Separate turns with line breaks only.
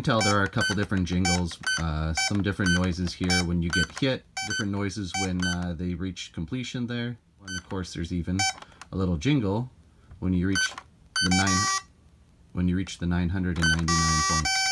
can tell there are a couple different jingles, uh, some different noises here when you get hit, different noises when uh, they reach completion there. And of course there's even a little jingle when you reach the nine when you reach the 999 points.